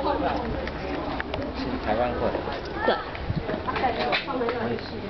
是台湾过来的。对。我也是。